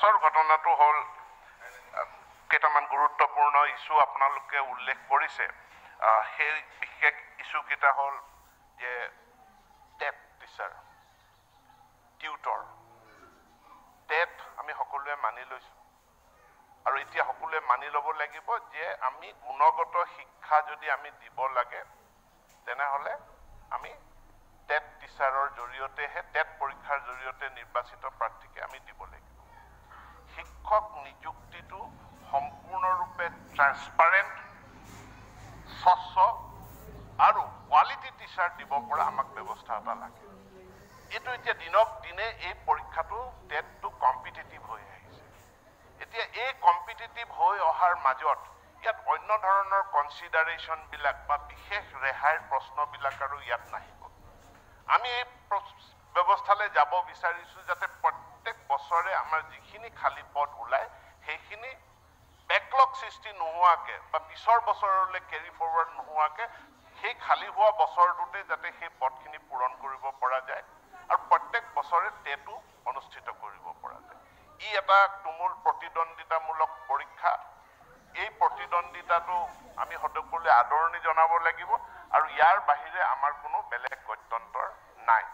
Sir ঘটনাটো হল কেইটামান গুৰুত্বপূৰ্ণ ইস্যু আপনাদেৰ উল্লেখ কৰিছে। সেই বিশেষ ইস্যু হল যে টেট টিচাৰ টিউটৰ টেট আমি সকলোৱে মানি লৈছোঁ। আৰু এতিয়া সকলোৱে মানি ল'ব লাগিব যে আমি গুণগত শিক্ষা যদি আমি দিব লাগে তেনেহ'লে আমি ট্ৰেন্সপাৰেণ্ট স্বচ্ছ আৰু কোৱালিটি টিচাৰ দিব পৰা আমাক ব্যৱস্থা এটা লাগে। এইটো এতিয়া দিনক দিনে এই পৰীক্ষাটো টেটটো কম্পিটিটিভ হৈ আহিছে। এতিয়া এই কম্পিটিটিভ হৈ অহাৰ মাজত ইয়াত অন্য ধৰণৰ কনচিডাৰেশ্যনবিলাক বা বিশেষ ৰেহাইৰ প্ৰশ্নবিলাক আৰু ইয়াত নাহিব। আমি এই ব্যৱস্থালৈ যাব বিচাৰিছোঁ যাতে প্ৰত্যেক বছৰে আমাৰ যিখিনি খালী পদ ওলায় সেইখিনি বেকলগ সৃষ্টি নোহোৱাকৈ বা পিছৰ বছৰলৈ কেৰি ফৰৱাৰ্ড নোহোৱাকৈ সেই খালী হোৱা বছৰটোতে যাতে সেই পদখিনি পূৰণ কৰিব পৰা যায় আৰু প্ৰত্যেক বছৰে টেটো অনুষ্ঠিত কৰিব পৰা যায়। ই এটা তুমুল প্ৰতিদ্বন্দ্বিতামূলক পৰীক্ষা। এই প্ৰতিদ্বন্দ্বিতাটো আমি সকলোৱে আদৰণি জনাব লাগিব আৰু ইয়াৰ বাহিৰে আমাৰ কোনো বেলেগ গত্যন্তৰ নাই।